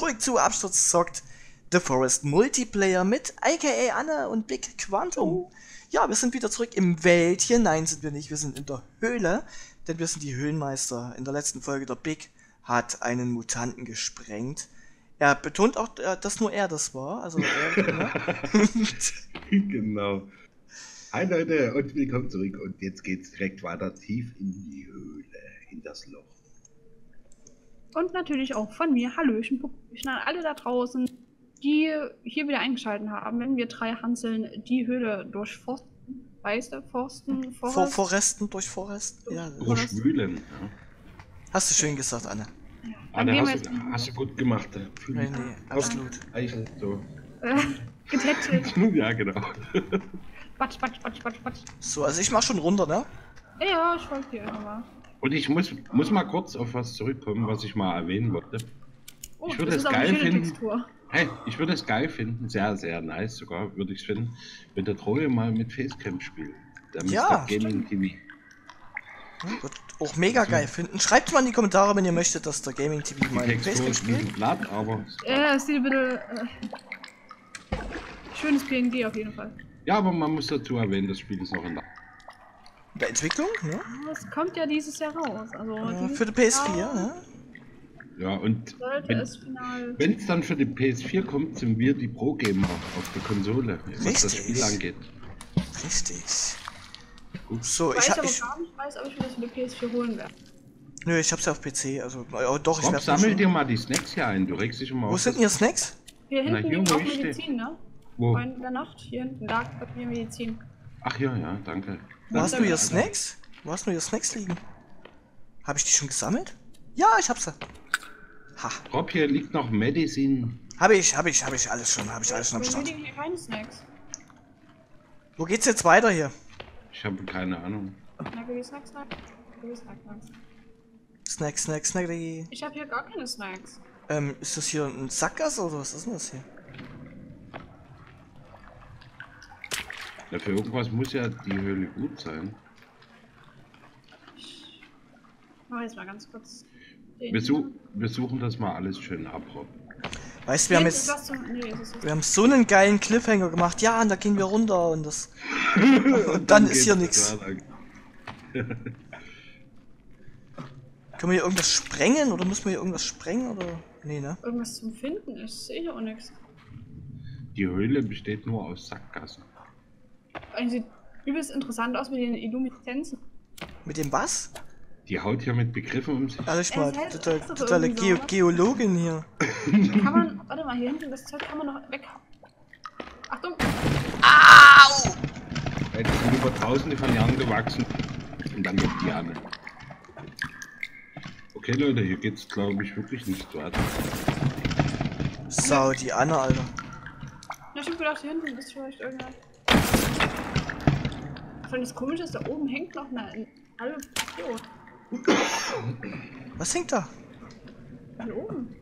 zurück zu Absturz zockt The Forest Multiplayer mit aka Anne und Big Quantum. Ja, wir sind wieder zurück im Wäldchen. Nein, sind wir nicht. Wir sind in der Höhle, denn wir sind die Höhlenmeister. In der letzten Folge der Big hat einen Mutanten gesprengt. Er betont auch, äh, dass nur er das war. Also er, ne? genau. Hi Leute und willkommen zurück. Und jetzt geht's direkt weiter tief in die Höhle, in das Loch. Und natürlich auch von mir, Hallöchen, Puppchen an alle da draußen, die hier wieder eingeschaltet haben, wenn wir drei Hanseln die Höhle durchforsten. Weißt du, Forsten, Forest? For Foresten, durch Forest? Ja, durchwühlen. Ja. Hast du schön gesagt, Anne. Ja. Anne, hast, du, hast du gut gemacht. Nee, nee, absolut. Eichel, so. Getätschelt. ja, genau. Batsch, batsch, batsch, batsch, batsch. So, also ich mach schon runter, ne? Ja, ich folge dir mal. Und ich muss, muss mal kurz auf was zurückkommen, was ich mal erwähnen wollte. Oh, ich würde es geil finden. Hey, ich würde es geil finden, sehr, sehr nice sogar, würde ich es finden, wenn der Troje mal mit Facecam spielt. Der ja, Gaming TV. Wird auch mega geil finden. Schreibt mal in die Kommentare, wenn ihr möchtet, dass der Gaming TV mal mit Facecam spielt. Blatt, aber. Ja, es sieht ein bisschen. Äh, schönes PNG auf jeden Fall. Ja, aber man muss dazu erwähnen, das Spiel ist noch in der, der Entwicklung, ne? Es kommt ja dieses Jahr raus. Also ja, für die PS4, Jahr, ne? Ja, und wenn es dann für die PS4 kommt, sind wir die Pro-Gamer auf der Konsole, was Richtig. das Spiel angeht. Richtig. Gut. So, ich, weiß ich, aber ich, gar nicht weiß, ob ich mir das für die PS4 holen werde. Nö, ich hab's ja auf PC, also oh, doch, Rob, ich sammel dir mal die Snacks hier ein, du regst dich immer Wo sind denn hier Snacks? Hier hinten Na, hier, liegt auch Medizin, ne? Wo? In der Nacht, hier hinten, da hat mir Medizin. Ach ja, ja, danke. Wo hast du hier Snacks? Wo hast du hier Snacks liegen? Hab ich die schon gesammelt? Ja, ich hab sie. Ha. Rob, hier liegt noch Medicine. Habe ich, habe ich, habe ich alles schon, habe ich alles schon am Start. hier keine Snacks. Wo geht's jetzt weiter hier? Ich habe keine Ahnung. Snack, Snack, Snack. Snack, Snack, Snack. Ich habe hier gar keine Snacks. Ähm, ist das hier ein Sackgasse oder was ist denn das hier? Ja, für irgendwas muss ja die Höhle gut sein. Ich mach jetzt mal ganz kurz wir, such, wir, suchen das mal alles schön ab, Rob. Weißt du, wir haben jetzt. Nee, wir haben so einen geilen Cliffhanger gemacht. Ja, und da gehen wir runter und das. und dann ist hier nichts. Können wir hier irgendwas sprengen oder müssen wir hier irgendwas sprengen oder. Nee, ne? Irgendwas zum Finden, ich sehe hier auch nichts. Die Höhle besteht nur aus Sackgassen. Also sieht übelst interessant aus mit den Illumineszenzen. Mit dem was? Die haut hier mit Begriffen um sich. Ehrlich mal, total, totale Ge so, Geologin hier. Kann man, warte mal, hier hinten, das Zeug kann man noch weg. Achtung! Au! Ja, die sind über tausende von Jahren gewachsen. Und dann wird die Anne. Okay, Leute, hier geht's, glaube ich, wirklich nicht weiter. Sau, die Anne, Alter. Ja, ich hab gedacht, hier hinten ist vielleicht irgendwas. Vor allem das Komische ist, da oben hängt noch eine halbe Portion. Was hängt da? Hier oben.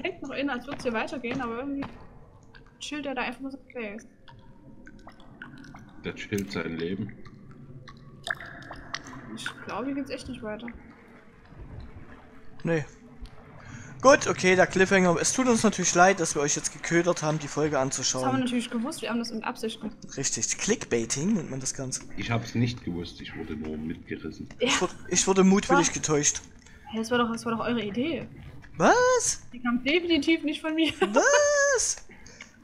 Hängt noch innen, als würde es hier weitergehen, aber irgendwie chillt er da einfach nur so Place. Der chillt sein Leben. Ich glaube, hier geht's echt nicht weiter. Nee. Gut, okay, der Cliffhanger. Es tut uns natürlich leid, dass wir euch jetzt geködert haben, die Folge anzuschauen. Das haben wir natürlich gewusst, wir haben das in Absicht gemacht. Richtig, Clickbaiting nennt man das Ganze. Ich habe es nicht gewusst, ich wurde nur mitgerissen. Ja. Ich, wurde, ich wurde mutwillig Was? getäuscht. Hey, das, war doch, das war doch eure Idee. Was? Die kam definitiv nicht von mir. Was?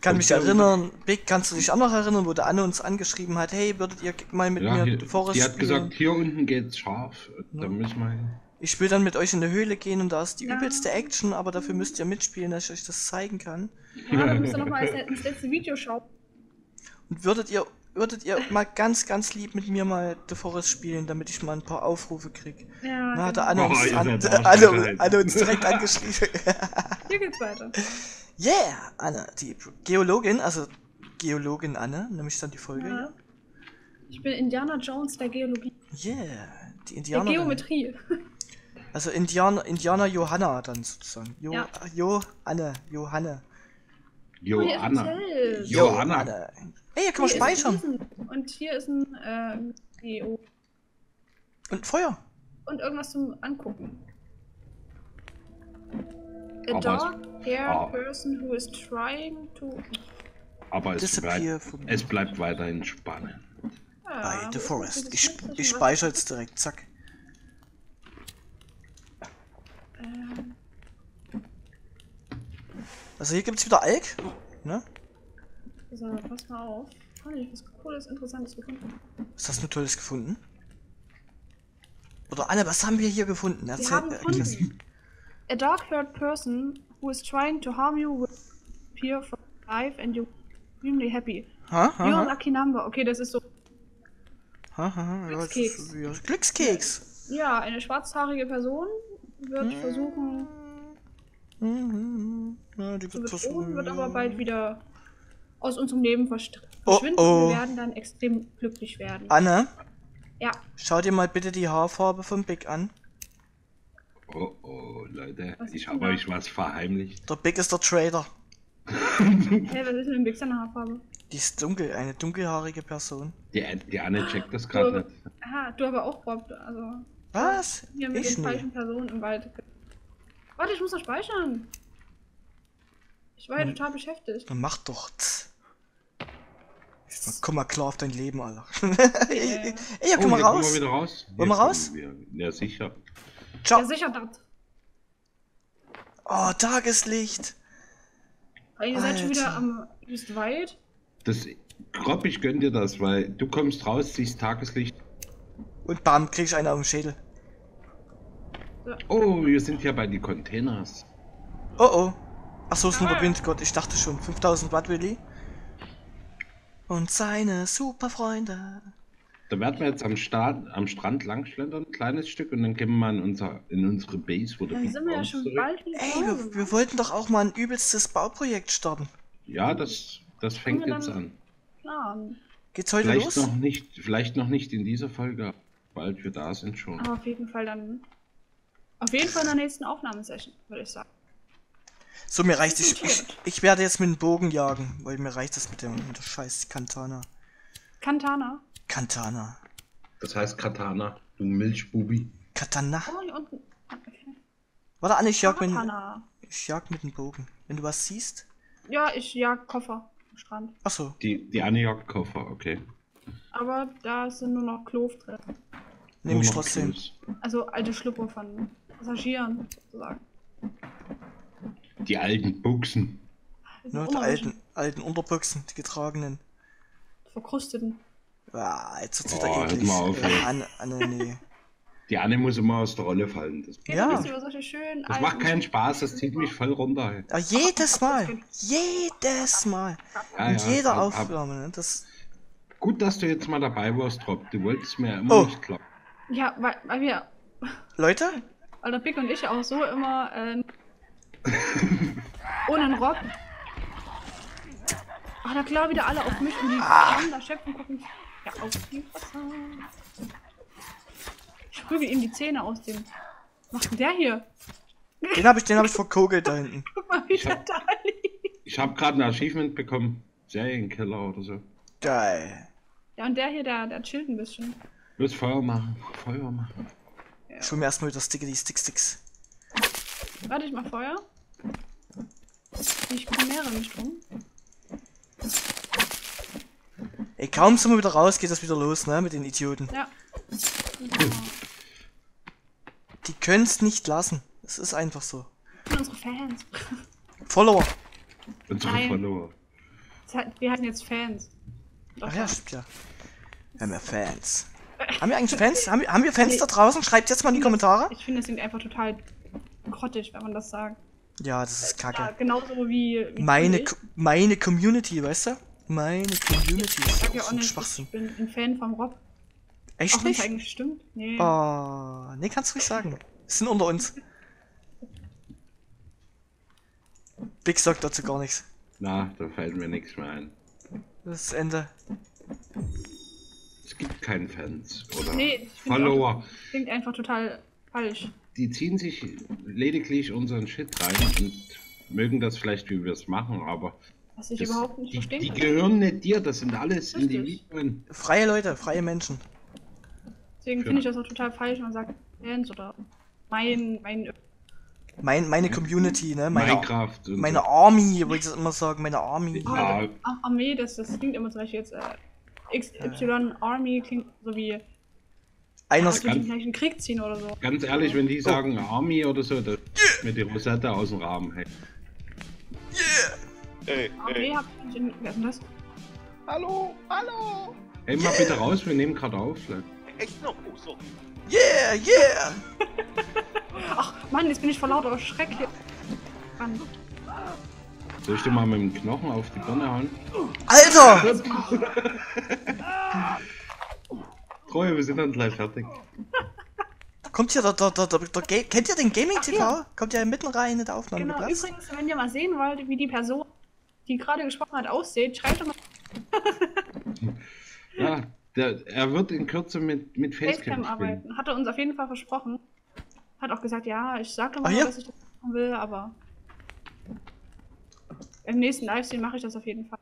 kann mich erinnern, Big, kannst du dich auch noch erinnern, wo der Anne uns angeschrieben hat, hey, würdet ihr mal mit ja, mir hier, Forest Die hat spielen? gesagt, hier unten geht's scharf, ja. da müssen wir hin. Ich will dann mit euch in der Höhle gehen und da ist die ja. übelste Action, aber dafür müsst ihr mitspielen, dass ich euch das zeigen kann. Ja, dann müsst ihr nochmal das letzte Video schauen. Und würdet ihr, würdet ihr mal ganz, ganz lieb mit mir mal The Forest spielen, damit ich mal ein paar Aufrufe krieg? Ja. Na, hat der Anne uns, an, Anne, Anne uns direkt angeschrieben. Hier geht's weiter. Yeah, Anne, die Geologin, also Geologin Anne, nämlich dann die Folge. Ja. Ich bin Indiana Jones der Geologie. Yeah, die Indianer. Der Geometrie. Also Indianer, Indianer Johanna dann sozusagen. Jo, ja. Johanne, Johanne. Johanna. Oh, Johanna. Ey, hier kann man speichern. Und hier ist ein äh. Und Feuer. Und irgendwas zum Angucken. A dark-haired oh. person who is trying to... Aber es bleibt, es bleibt weiterhin spannend. Ja, Bei The Forest. Ich, ich speichere jetzt direkt, zack. Also hier gibt es wieder Alk, ne? So, pass mal auf. Habe ich was cooles, interessantes gefunden. Was hast du Tolles gefunden? Oder Anne, was haben wir hier gefunden? Erzähl, wir haben gefunden. A dark-haired person who is trying to harm you will appear from life and you're extremely happy. Ha, ha, You're a lucky number. Okay, das ist so Glückskeks. Ja, Glückskeks. Ja, eine schwarzhaarige Person wird mhm. versuchen. Mhm. Ja, die wird versuchen. wird aber bald wieder aus unserem Leben oh, verschwinden. Oh, oh. Wir werden dann extrem glücklich werden. Anne? Ja. Schau dir mal bitte die Haarfarbe von Big an. Oh oh, Leute, was ich habe euch was verheimlicht. Der Big ist der Trader. hey, was ist denn Big seine Haarfarbe? Die ist dunkel, eine dunkelhaarige Person. Die, die Anne checkt das gerade nicht. Aha, du aber auch, Bob. Also. Was? Hier mit ich den falschen Personen im Wald. Warte, ich muss noch speichern. Ich war ja hm. total beschäftigt. Dann mach doch. Komm mal klar auf dein Leben, Alter. Ey, ja, komm oh, mal raus. Wir wieder raus. Wollen wir raus? Wir. Ja, sicher. Ciao. Ja, sicher, das. Oh, Tageslicht. Ihr seid schon wieder am Wald. Das, grob, ich gönn dir das, weil du kommst raus, siehst Tageslicht. Und bam, krieg ich einen auf den Schädel. Oh, wir sind ja bei den Containers. Oh oh. Achso, ist nur der Windgott. Ich dachte schon. 5000 Watt Willi. Und seine super Freunde. Da werden wir jetzt am, Start, am Strand langschlendern, ein kleines Stück, und dann gehen wir mal in, unser, in unsere Base. Wo dann sind wir ja schon zurück. bald Ey, wir, wir, wollten doch auch mal ein übelstes Bauprojekt starten. Ja, das das fängt jetzt an. Planen? Geht's heute vielleicht los? Noch nicht, vielleicht noch nicht in dieser Folge, bald wir da sind schon. Aber auf jeden Fall dann. Auf jeden Fall in der nächsten Aufnahmesession, würde ich sagen. So, mir reicht es. Ich, ich, werde jetzt mit dem Bogen jagen, weil mir reicht das mit dem, mit der scheiß Kantana. Kantana? Kantana. Das heißt Katana, du Milchbubi. Katana. Oh, hier unten. Okay. Warte an, ich jag, mit, ich jag mit dem Bogen. Wenn du was siehst. Ja, ich jag Koffer am Strand. Achso. Die, die Anne jagt Koffer, okay. Aber da sind nur noch Klof drin. Nehme ich trotzdem. Also alte Schlüpper von Passagieren, sozusagen. Die alten Buchsen. Nur die alten, alten Unterbuchsen, die getragenen. Verkrusteten. Ja, jetzt wird's wieder oh, eklig. Mal auf, äh, Anne, Anne, nee. Die Anne muss immer aus der Rolle fallen. Das, ja. das macht keinen Spaß, das zieht mich voll runter. Ja, jedes Mal. Jedes Mal. Ja, In jeder ab, Aufnahme. Ne? Das... Gut, dass du jetzt mal dabei warst, Rob. Du wolltest mir immer oh. nicht glauben. Ja, weil, weil wir. Leute? Weil der Pick und ich auch so immer. Äh, ohne einen Rob. Ach, na klar, wieder alle auf mich und die ah. da schöpfen gucken. Ja, auf die Wasser. Ich prügel ihm die Zähne aus dem. Was macht denn der hier? Den habe ich, den hab ich verkogelt da hinten. Guck mal, wie ich hab, da liegt. Ich habe gerade ein Achievement bekommen. Serienkiller oder so. Geil. Ja, und der hier, der, der chillt ein bisschen. Los, Feuer machen. Feuer machen. Ja. Ich hol mir erstmal wieder Stickety Stick Sticks. Warte, ich mach Feuer. Ich kümmere mich drum. Ey, kaum sind wir wieder raus, geht das wieder los, ne, mit den Idioten. Ja. Die können es nicht lassen. Es ist einfach so. Unsere Fans. Follower. Unsere Nein. Follower. Wir hatten jetzt Fans. Doch Ach ja, stimmt ja. Wir haben ja Fans. Haben wir eigentlich Fans? Haben wir, haben wir Fans nee. da draußen? Schreibt jetzt mal in die Kommentare. Ich finde, es klingt einfach total grottig, wenn man das sagt. Ja, das ist kacke. Ja, genauso wie, wie meine, meine Community, weißt du? Meine Community. Ich sag ja auch nicht, ich bin ein Fan vom Rob. Echt Auch nicht? eigentlich stimmt? Nee. Oh, nee, kannst du ruhig sagen. Wir sind unter uns. Big sagt dazu gar nichts. Na, da fällt mir nichts mehr ein. Das ist Ende. Es gibt keinen Fans oder nee, Follower. Das klingt einfach total falsch. Die ziehen sich lediglich unseren Shit rein und mögen das vielleicht, wie wir es machen, aber. Was ich das, überhaupt nicht verstehe. Die, die gehören nicht dir, das sind alles Richtig. Individuen. Freie Leute, freie Menschen. Deswegen finde ich das auch total falsch, wenn man sagt Fans oder mein, mein. Mein, meine Community, ne? Meine, Minecraft. Meine Army, wollte ich das immer sagen, meine Army. Ja. Ach, Armee, das, das klingt immer zum Beispiel jetzt äh, XY ja. Army klingt so wie einer ja, ganz, gleichen Krieg ziehen oder so. Ganz ehrlich, wenn die sagen oh. Army oder so, das yeah. mit der Rosette aus dem Rahmen, hey. Yeah! Ey, Armee ey. hab ich in. Wer ist denn das? Hallo, hallo! Ey, yeah. mal bitte raus, wir nehmen gerade auf. Echt noch? Oh, so. Yeah, yeah! Ach, Mann, jetzt bin ich vor lauter Schreck hier. Mann. Soll ich dir mal mit dem Knochen auf die Birne hauen? Alter! Treue, wir sind dann gleich fertig. Kommt hier der, der, der, der, der kennt ihr den Gaming TV? Ja. Kommt ja mitten rein in der Aufnahme. Genau, übrigens, wenn ihr mal sehen wollt, wie die Person, die gerade gesprochen hat, aussieht, schreibt doch mal. ja, der, er wird in Kürze mit, mit Facecam, Facecam arbeiten. Hat er uns auf jeden Fall versprochen. Hat auch gesagt, ja, ich sag doch mal, dass ich das machen will, aber im nächsten Livestream mache ich das auf jeden Fall.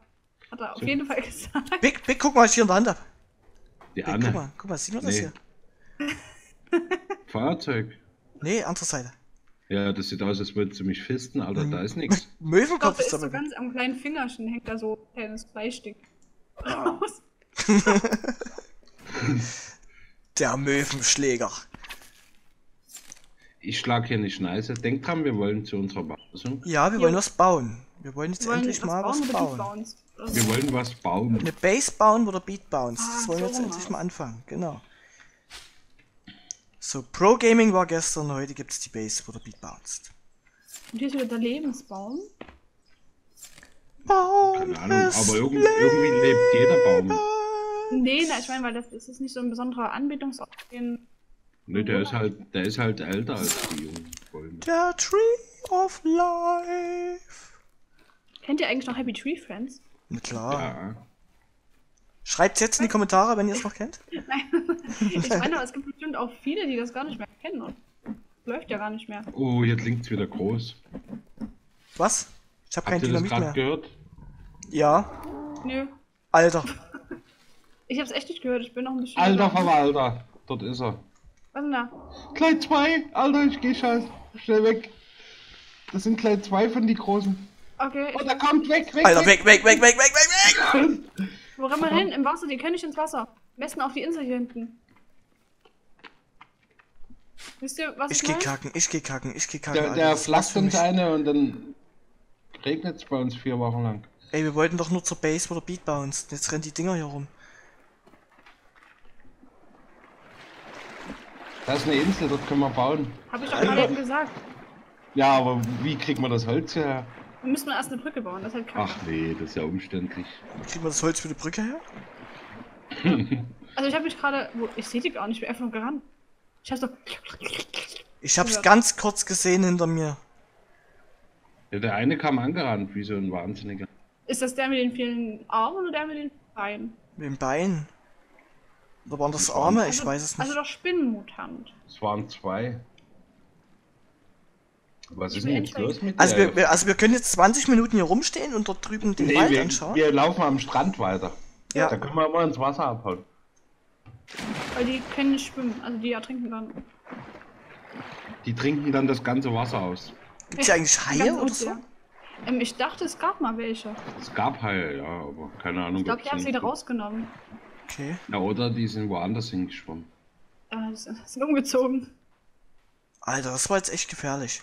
Hat er auf jeden Fall gesagt. Big, Big, guck mal, was ich hier in der Hand habe. Die Big, Anne. Guck mal, guck mal, sieht man nee. das hier? Fahrzeug. Nee, andere Seite. Ja, das sieht aus, als würdest du mich fisten, Alter, da ist nichts. Möwenkopf ist, ist so ganz am kleinen Fingerchen, hängt da so ein kleines Bleistick raus. Der Möwenschläger. Ich schlag hier nicht Schneise. Denkt dran, wir wollen zu unserer Basis. Ja, wir wollen was bauen. Wir wollen jetzt wir wollen endlich mal was bauen. bauen. Wir wollen was bauen. Eine Base bauen oder Beat Bounce. Ah, das wollen wir jetzt endlich mal anfangen. Genau. So, Pro Gaming war gestern, heute gibt es die Base, wo der Beat bounced. Und hier ist wieder der Lebensbaum. Baum Keine Ahnung, aber irgendwie, irgendwie lebt jeder Baum. Nee, na, ich meine, weil das, das ist nicht so ein besonderer Anbetungsort. Ne, der ist halt, der ist halt älter als die jungen Bäume. Der Tree of Life. Kennt ihr eigentlich noch Happy Tree Friends? Na klar. Ja. Schreibt jetzt in die Kommentare, wenn ihr es noch kennt. Nein, ich meine, es gibt bestimmt auch viele, die das gar nicht mehr kennen und läuft ja gar nicht mehr. Oh, jetzt es wieder groß. Was? Ich habe kein Dynamit mehr. gehört? Ja. Nö. Alter. Ich hab's echt nicht gehört, ich bin noch ein bisschen. Alter Verwalter, dort ist er. Was denn da? Kleid 2, Alter, ich geh scheiß. Schnell weg. Das sind Kleid 2 von die großen. Okay. Oh, da kommt weg, weg. Alter, weg, weg, weg, weg, weg, weg, weg! Wo rennen wir hin? Im Wasser, die können nicht ins Wasser. Am besten auf die Insel hier hinten. Wisst ihr, was ich, ich geh kacken, ich geh kacken, ich geh kacken. Der, der flackt uns eine und dann regnet es bei uns vier Wochen lang. Ey, wir wollten doch nur zur Base oder Beat Bounce. Jetzt rennen die Dinger hier rum. Da ist eine Insel, dort können wir bauen. Hab ich doch gerade eben gesagt. Ja, aber wie kriegt man das Holz her? Wir müssen erst eine Brücke bauen, das ist halt kacke. Ach nee, das ist ja umständlich. Kriegen wir das Holz für die Brücke her? also ich habe mich gerade... Ich sehe die gar nicht, ich bin einfach nur gerannt. Ich hab's doch... Ich hab's ganz kurz gesehen hinter mir. Ja, der eine kam angerannt, wie so ein Wahnsinniger. Ist das der mit den vielen Armen oder der mit den Beinen? Mit den Beinen. Oder waren das Arme? Also, ich weiß es nicht. Also doch Spinnenmutant. Es waren zwei. Was ist denn jetzt los mit also wir, wir, also wir können jetzt 20 Minuten hier rumstehen und dort drüben den nee, Wald wir, anschauen. Wir laufen am Strand weiter. Ja. Da können wir mal ins Wasser abhauen. Weil die können nicht schwimmen, also die ertrinken dann. Die trinken dann das ganze Wasser aus. Gibt es ja eigentlich Haie oder so? Ähm, ich dachte, es gab mal welche. Es gab Haie, ja, aber keine Ahnung. Ich glaube, die haben sie wieder rausgenommen. Okay. Ja, oder die sind woanders hingeschwommen. Äh, sind umgezogen. Alter, das war jetzt echt gefährlich.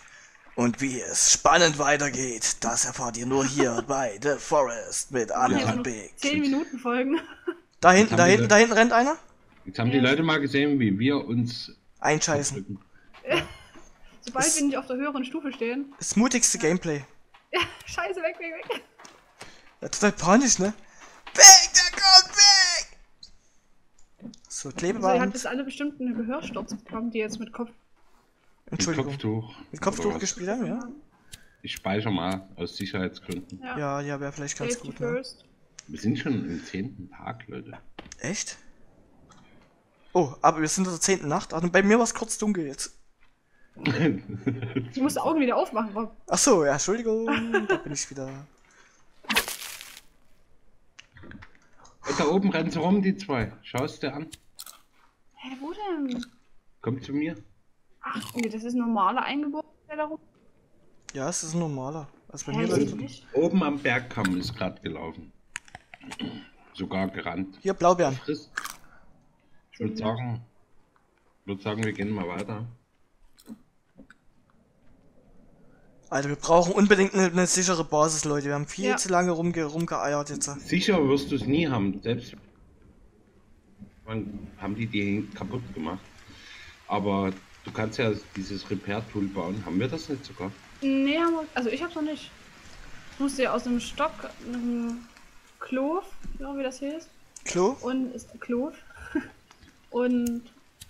Und wie es spannend weitergeht, das erfahrt ihr nur hier bei The Forest mit Anne ja, und Big. 10 Minuten Folgen. Da hinten, da hinten, da hinten rennt einer. Jetzt haben die Leute mal gesehen, wie wir uns einscheißen. Sobald das wir nicht auf der höheren Stufe stehen. Das mutigste Gameplay. Ja, scheiße, weg, weg, weg. Ja, total panisch, ne? Weg, der kommt weg! So, Klebeband. Also, ihr habt jetzt alle bestimmt eine Gehörsturz bekommen, die jetzt mit Kopf Entschuldigung. Mit Kopftuch. Mit Kopftuch gespielt haben, ja? Ich speichere mal aus Sicherheitsgründen. Ja, ja, ja wäre vielleicht ganz Safety gut. Ne? Wir sind schon im zehnten Tag, Leute. Echt? Oh, aber wir sind in der zehnten Nacht. Also bei mir war es kurz dunkel jetzt. ich muss die Augen wieder aufmachen, Rob. Ach so, ja, Entschuldigung. da bin ich wieder. Da oben rennen sie rum, die zwei. Schau es dir an. Hä, wo denn? Komm zu mir. Ach, nee, das ist ein normaler Eingeborene, der da rum. Ja, es ist ein normaler. Also bei mir ist läuft nicht? Oben am Bergkamm ist gerade gelaufen. Sogar gerannt. Hier, Blaubeeren. Ich würde sagen, würde sagen, wir gehen mal weiter. Alter, wir brauchen unbedingt eine, eine sichere Basis, Leute. Wir haben viel Ja. zu lange rumge rumgeeiert jetzt. Sicher wirst du es nie haben. Selbst man, haben die die kaputt gemacht. Aber du kannst ja dieses Repair-Tool bauen. Haben wir das nicht sogar? Nee, haben wir, also ich hab's noch nicht. Ich musste ja aus einem Stock, einem Klov, ja, wie das hier ist, Klo? und ist Klov. und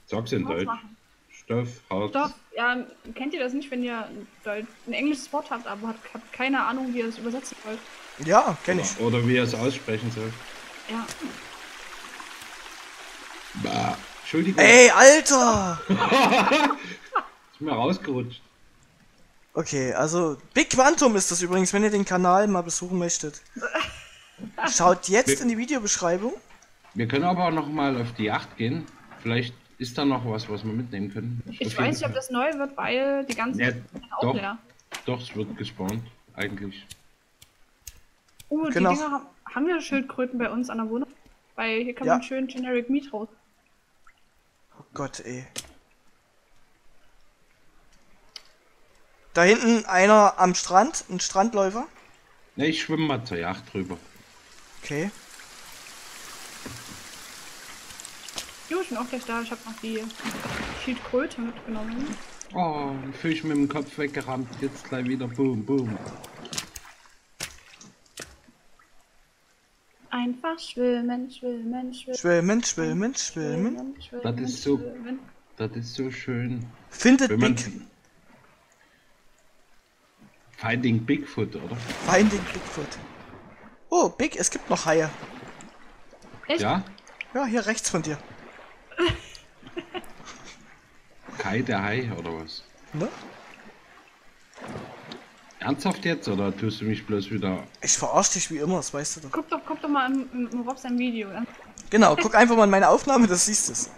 Sag's in was Deutsch. machen. Stoff, Haut. Stoff, ja, kennt ihr das nicht, wenn ihr ein, englisches Wort habt, aber habt, habt keine Ahnung, wie ihr es übersetzen wollt? Ja, kenn ich. Oder wie er es aussprechen soll. Ja. Bah. Entschuldigung. Ey, Alter! Ist mir rausgerutscht. Okay, also Big Quantum ist das übrigens, wenn ihr den Kanal mal besuchen möchtet. Schaut jetzt in die Videobeschreibung. Wir können aber auch noch mal auf die Yacht gehen. Vielleicht ist da noch was, was wir mitnehmen können. Ich Auf weiß nicht, ob das neu wird, weil die ganzen Ja, sind auch doch. leer. Doch, es wird gespawnt. Eigentlich. Oh, die Genau. Dinger haben, haben wir Schildkröten bei uns an der Wohnung? Weil hier kann Ja. man schön Generic Meat raus. Gott, ey. Da hinten einer am Strand, ein Strandläufer. Ne, ich schwimme mal zur Yacht drüber. Okay. Jo, ich bin auch gleich da. Ich habe noch die Schildkröte mitgenommen. Oh, ein Fisch mit dem Kopf weggerammt. Jetzt gleich wieder. Boom, boom. Einfach schwimmen, schwimmen, schwimmen. Schwimmen, schwimmen, schwimmen. schwimmen, Das ist so- schwimmen. Das ist so schön. Findet Wenn man. Big. Finding Bigfoot, oder? Finding Bigfoot. Oh, Big, es gibt noch Haie. Echt? Ja? Ja, hier rechts von dir. Kai der Hai, oder was? Ne? Ernsthaft jetzt, oder tust du mich bloß wieder. Ich verarsch dich wie immer, das weißt du doch. Guck doch, guck doch mal im, Rob sein Video. Ja? Genau, guck einfach mal in meine Aufnahme, das siehst du.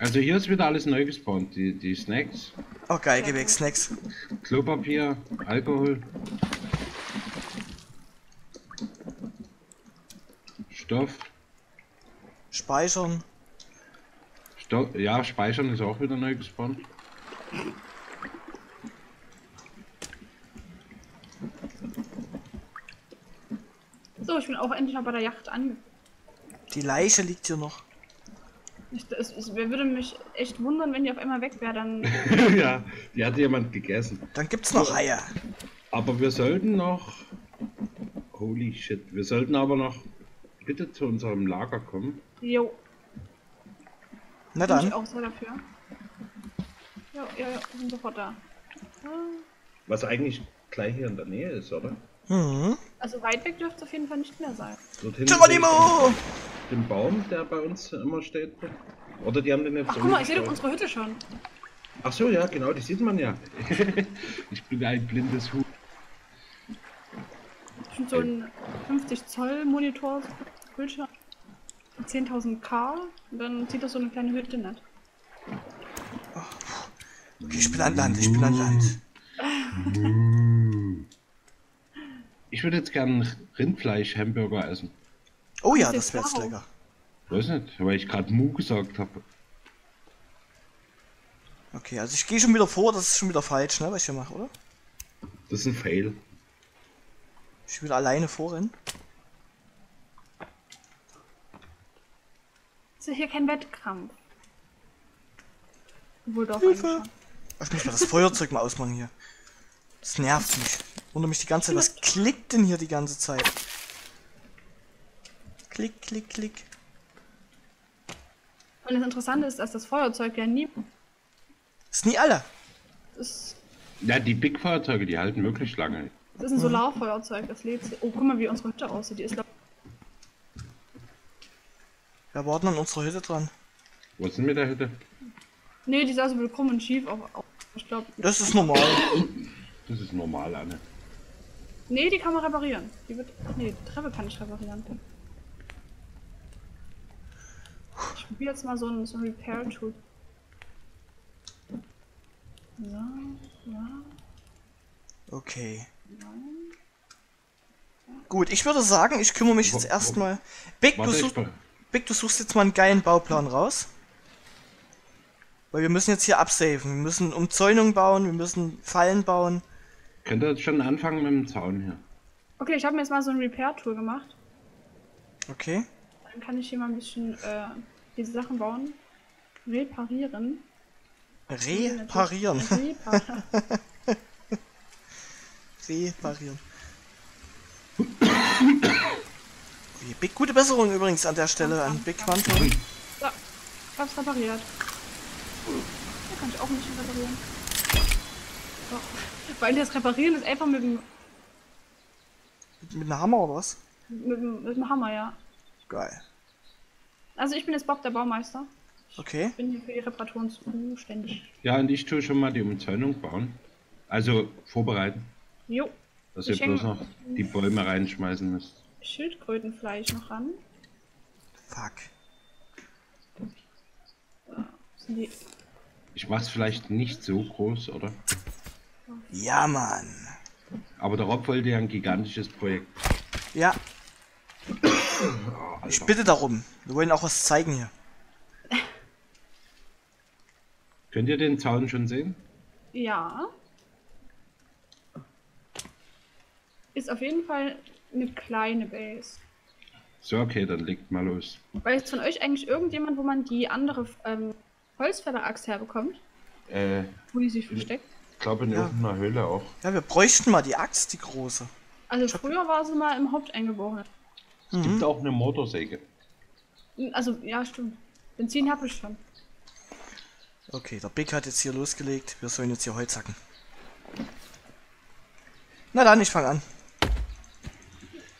Also hier ist wieder alles neu gespawnt. Die, die Snacks, Oh geil, geh weg, Snacks. Klopapier, Alkohol. Stoff. Speichern. Stoff. Ja, Speichern ist auch wieder neu gespawnt. Ich bin auch endlich mal bei der Yacht angekommen. Die Leiche liegt hier noch. Ich, es, es würde mich echt wundern, wenn die auf einmal weg wäre. Dann ja, die hat jemand gegessen. Dann gibt's noch Haie. Aber wir sollten noch. Holy shit. Wir sollten aber noch bitte zu unserem Lager kommen. Jo, Na bin ich dann. auch so dafür. Ja, ja, ja, wir sind sofort da. Was eigentlich gleich hier in der Nähe ist, oder? Mhm. Also weit weg dürfte es auf jeden Fall nicht mehr sein. Geronimo! Den Baum, der bei uns immer steht. Oder die haben den jetzt Ach guck mal, ich sehe doch unsere Hütte schon. Ach so, ja, genau, die sieht man ja. ich bin ein blindes Huhn. So ein 50 Zoll Monitor, Bildschirm, 10.000K und dann zieht das so eine kleine Hütte nicht. Okay, ich bin an Land, ich bin an Land. Ich würde jetzt gern Rindfleisch-Hamburger essen. Oh ja, Das wäre jetzt lecker. Weiß nicht, weil ich gerade Mu gesagt habe. Okay, also ich gehe schon wieder vor, das ist schon wieder falsch, ne, was ich hier mache, oder? Das ist ein Fail. Ich will alleine vorrennen. Ist ja hier kein Wettkampf. Obwohl doch Hilfe! Ich muss mal das Feuerzeug mal ausmachen hier. Das nervt mich. Wundere mich die ganze Zeit, was klickt denn hier die ganze Zeit? Klick, klick, klick. Und das Interessante ist, dass das Feuerzeug ja nie Ist nie alle. ist. Ja, die Big Feuerzeuge, die halten wirklich lange. Das ist ein Solarfeuerzeug, das lädt sich. Oh, guck mal, wie unsere Hütte aussieht. Die ist Wir warten an unserer Hütte dran. Was ist denn mit der Hütte? Nee, die sah so krumm und schief auf. auf ich glaube. Das ist normal. Das ist normal, Anne. Nee, die kann man reparieren. Die wird. Nee, die Treppe kann ich reparieren. Ich probiere jetzt mal so ein, so ein Repair-Tool. So, ja. Okay. Gut, ich würde sagen, ich kümmere mich jetzt erstmal. Big, du Warte, Big, du suchst jetzt mal einen geilen Bauplan raus. Weil wir müssen jetzt hier absaven. Wir müssen Umzäunung bauen, wir müssen Fallen bauen. Könnt ihr jetzt schon anfangen mit dem Zaun hier? Okay, ich habe mir jetzt mal so ein Repair-Tool gemacht. Okay. Dann kann ich hier mal ein bisschen äh, diese Sachen bauen. Reparieren. Reparieren. Reparieren. Reparieren. Okay, Big, gute Besserung übrigens an der Stelle an Big Quantum. so, hab's repariert. Da kann ich auch nicht reparieren. So. Weil das Reparieren ist einfach mit dem, Mit einem Hammer oder was? mit, dem, mit dem Hammer, ja. Geil. Also ich bin jetzt Bob der Baumeister. Okay. Bin hier für die Reparaturen zuständig. Ja, und ich tue schon mal die Umzäunung bauen. Also vorbereiten, Jo. dass ihr Ich bloß häng- noch die Bäume reinschmeißen müsst. Schildkrötenfleisch noch ran. Fuck. Sind die Ich mach's vielleicht nicht so groß, oder? Ja, Mann. Aber der Rob wollte ja ein gigantisches Projekt. Ja. Ich bitte darum. Wir wollen auch was zeigen hier. Könnt ihr den Zaun schon sehen? Ja. Ist auf jeden Fall eine kleine Base. So, okay, dann legt mal los. Weiß von euch eigentlich irgendjemand, wo man die andere ähm, Holzfäller-Axt herbekommt? Äh, Wo die sich versteckt? Ich glaube in Ja. irgendeiner Höhle auch. Ja, wir bräuchten mal die Axt, die große. Also früher war sie mal im Haupteingeborenen. Es gibt auch eine Motorsäge. Also, ja, stimmt. Benzin habe ich schon. Okay, der Big hat jetzt hier losgelegt. Wir sollen jetzt hier Holz hacken. Na dann, ich fange an.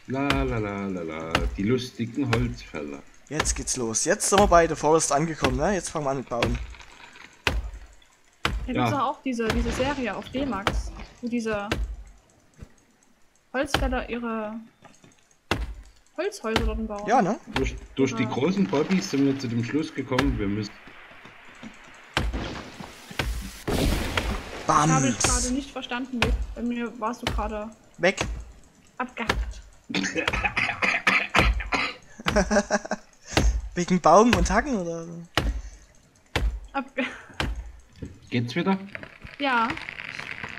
La la la la la, die lustigen Holzfäller. Jetzt geht's los. Jetzt sind wir bei The Forest angekommen, ne? Jetzt fangen wir an mit Bauen. Da Ja. gibt's auch diese, diese Serie auf D-Max, wo diese Holzfäller ihre Holzhäuser dort bauen. Ja, ne? Durch, durch die großen Bobbys sind wir zu dem Schluss gekommen, wir müssen. Bam! Habe ich gerade nicht verstanden. Bei mir warst du gerade Weg. abgehackt. Wegen Baum und Hacken oder? Abge Geht's wieder? ja,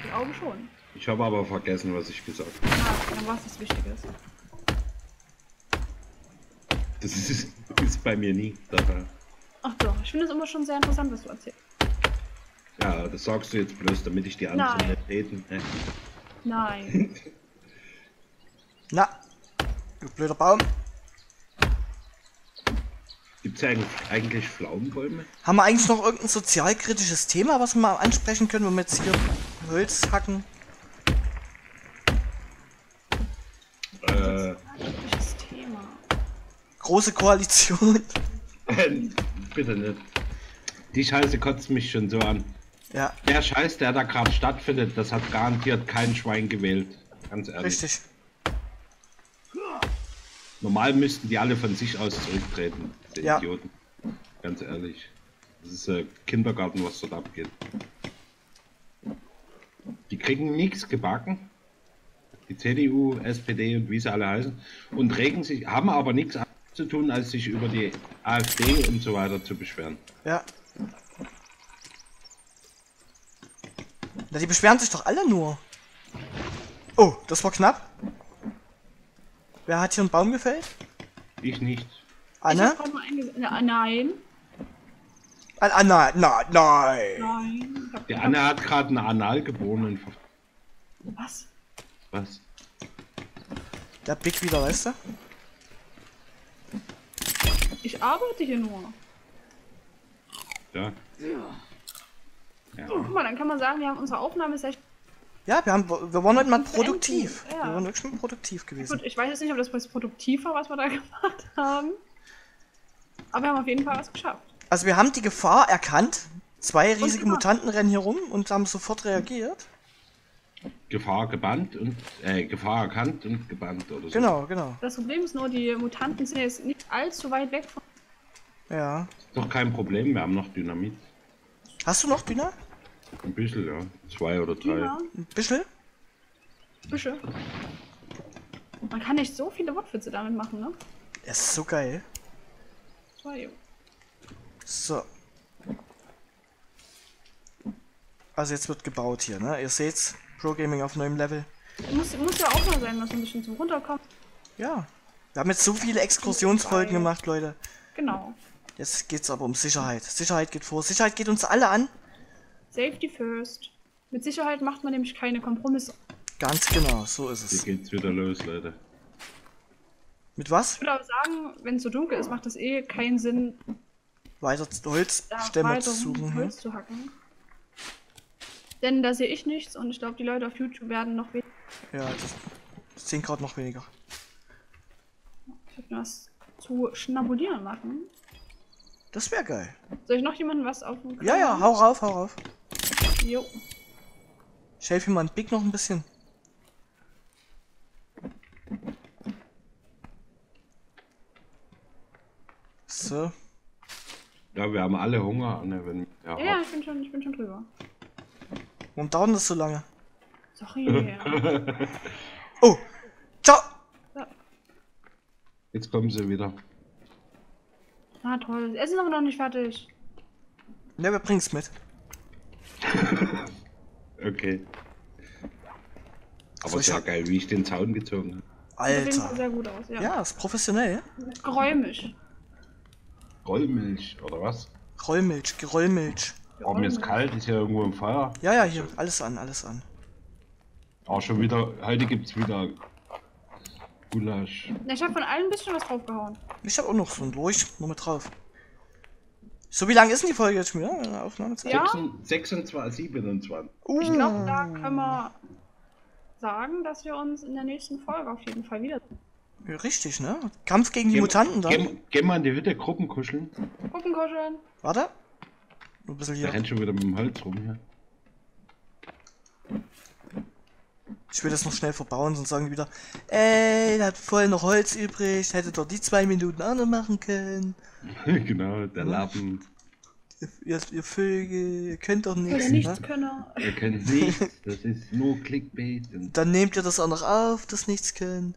die Augen schon. Ich habe aber vergessen, was ich gesagt habe. Ja, dann war es das Wichtiges. Das ist, ist bei mir nie der Fall. Ach doch, ich finde es immer schon sehr interessant, was du erzählst. Ja, das sagst du jetzt bloß, damit ich die anderen Nein. nicht reden. Äh, Nein. Na, du blöder Baum. Gibt's ja eigentlich, eigentlich Pflaumenbäume? Haben wir eigentlich noch irgendein sozialkritisches Thema, was wir mal ansprechen können, wenn wir jetzt hier Holz hacken? Äh, Thema? Große Koalition. bitte nicht. Die Scheiße kotzt mich schon so an. Ja, Der Scheiß, der da gerade stattfindet, das hat garantiert kein Schwein gewählt. Ganz ehrlich. richtig. Normal müssten die alle von sich aus zurücktreten. Die Ja. Idioten. Ganz ehrlich. Das ist äh, Kindergarten, was dort abgeht. Die kriegen nichts gebacken. Die CDU, SPD und wie sie alle heißen. Und regen sich, haben aber nichts zu tun, als sich über die AfD und so weiter zu beschweren. Ja. Na, die beschweren sich doch alle nur. Oh, das war knapp. Wer hat hier einen Baum gefällt? Ich nicht. Einges- Na, nein. Ah, ah, nein, nein, nein. Die Anne hat gerade einen Analgeborenen. ver- Was? Was? Der Big wieder, weißt du? Ich arbeite hier nur. Ja. Guck mal, dann kann man sagen, wir haben unsere Aufnahme sehr Ja, wir, haben, wir waren heute mal produktiv. Ja. Wir waren wirklich mal produktiv gewesen. gut. Ich weiß jetzt nicht, ob das was produktiv war, was wir da gemacht haben. Aber wir haben auf jeden Fall was geschafft. Also wir haben die Gefahr erkannt. Zwei riesige. Mutanten rennen hier rum und haben sofort reagiert. Gefahr gebannt und äh, Gefahr erkannt und gebannt oder so. Genau, genau. Das Problem ist nur, die Mutanten sind jetzt nicht allzu weit weg von. Ja. Ist doch kein Problem, wir haben noch Dynamit. Hast du noch Düner? Ein bisschen, ja. Zwei oder drei. Ja. Ein bisschen? Büsche. Man kann nicht so viele Wortwitze damit machen, ne? Es ist so geil. Zwei. So. Also jetzt wird gebaut hier, ne? Ihr seht's, Pro Gaming auf neuem Level. Muss, muss ja auch mal sein, was ein bisschen zum Runterkommen. Ja. Wir haben jetzt so viele Exkursionsfolgen gemacht, Leute. Genau. Jetzt geht's aber um Sicherheit. Sicherheit geht vor. Sicherheit geht uns alle an. Safety first. Mit Sicherheit macht man nämlich keine Kompromisse. Ganz genau, so ist Hier es. geht's wieder los, Leute. Mit was? Ich würde aber sagen, wenn es so dunkel ist, macht es eh keinen Sinn, Weiter Holzstämme zu suchen. Holz zu hacken. Denn da sehe ich nichts und ich glaube, die Leute auf YouTube werden noch weniger. Ja, das, das 10 Grad noch weniger. Ich hab mir was zu schnabulieren machen. Das wäre geil. Soll ich noch jemandem was auf Ja, ja, hau rauf, hau rauf. Jo. Ich helfe ihm mal ein Big noch ein bisschen. So. Ja, wir haben alle Hunger, ne, wenn ja, Ja, ja, ich bin schon, ich bin schon drüber. Warum dauert das so lange? Sorry. Oh! Ciao! Jetzt kommen sie wieder. ah, toll. Das Essen ist aber noch nicht fertig. Ne, wir bringen's mit. Okay. Aber So, ich sehr geil, wie ich den Zaun gezogen habe. Alter. sehr gut aus, ja. Ja, ist professionell. Geräumig. Rollmilch, oder was? Rollmilch, Gerollmilch. Oh, mir ist kalt, ist ja irgendwo im Feuer. Ja, ja, hier. Alles an, alles an. Auch schon wieder, heute gibt's wieder Gulasch. Na, ich habe von allen ein bisschen was draufgehauen. Ich hab auch noch so ein durch. Nur mit drauf. So, wie lang ist denn die Folge jetzt schon wieder? Aufnahmezeit? Ja. 26, 27. Uh, Ich glaube, da können wir sagen, dass wir uns in der nächsten Folge auf jeden Fall wieder ja, richtig, ne? Kampf gegen die Mutanten da. Geh, geh mal in die Hütte, Gruppen kuscheln. gucken kuscheln. Warte. Nur ein bisschen Der hier. rennt schon wieder mit dem Holz rum hier. Ich will das noch schnell verbauen, sonst sagen die wieder, ey, der hat voll noch Holz übrig, hätte doch die zwei Minuten auch noch machen können. genau, der Lappen. Ihr, ihr, ihr Vögel, ihr könnt doch Oder nichts. nichts Ne? können. Ihr könnt nicht, das ist nur Clickbait. Und Dann nehmt ihr das auch noch auf, das nichts können.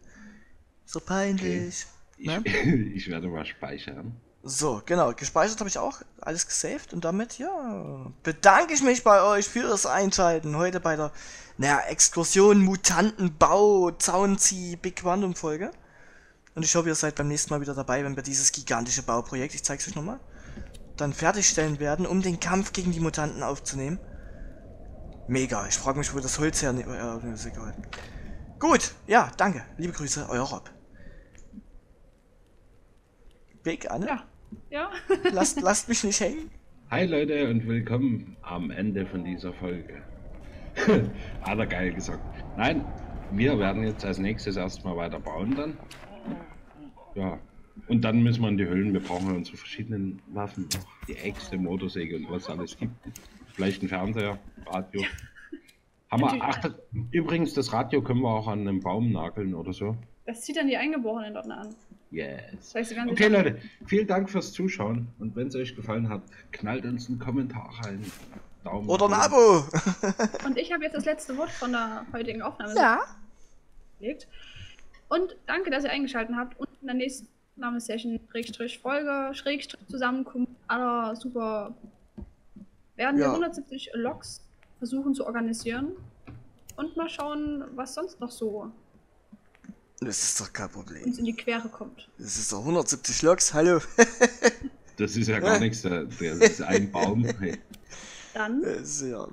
So peinlich. ich, Ne? ich werde mal speichern. So, genau, gespeichert habe ich auch, alles gesaved und damit, ja, bedanke ich mich bei euch für das Einschalten heute bei der, naja, Exkursion, Mutantenbau, Zaunzieh, Big Quantum Folge. Und ich hoffe, ihr seid beim nächsten Mal wieder dabei, wenn wir dieses gigantische Bauprojekt, ich zeig's euch nochmal, dann fertigstellen werden, um den Kampf gegen die Mutanten aufzunehmen. Mega, ich frage mich, wo das Holz her... Äh, ist egal. Gut, ja, danke. Liebe Grüße, euer Rob. Big, Anne? Ja. Ja. Lasst, lasst mich nicht hängen. Hi Leute und willkommen am Ende von dieser Folge. Hat er geil gesagt. Nein, wir werden jetzt als nächstes erstmal weiter bauen dann. Ja. Und dann müssen wir in die Höhlen. Wir brauchen ja unsere verschiedenen Waffen. Die Äxte, Motorsäge und was alles gibt. Vielleicht ein Fernseher, Radio. Haben wir, ach, übrigens, das Radio können wir auch an einem Baum nageln oder so. Das zieht dann die Eingeborenen dort an. Yes. Okay, Leute, vielen Dank fürs Zuschauen. Und wenn es euch gefallen hat, knallt uns einen Kommentar rein. Daumen Oder ein. Abo. Und ich habe jetzt das letzte Wort von der heutigen Aufnahme ja. gelegt. Und danke, dass ihr eingeschaltet habt. Und in der nächsten Aufnahmesession, Schrägstrich Folge, Schrägstrich Zusammenkunft aller super. Werden wir Ja. 170 Logs versuchen zu organisieren. Und mal schauen, was sonst noch so Das ist doch kein Problem. uns in die Quere kommt. Das ist doch 170 Loks, hallo. Das ist ja gar nichts. da- Das ist ein Baum. Dann sagen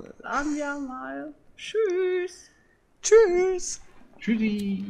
wir mal Tschüss. Tschüss. Tschüssi.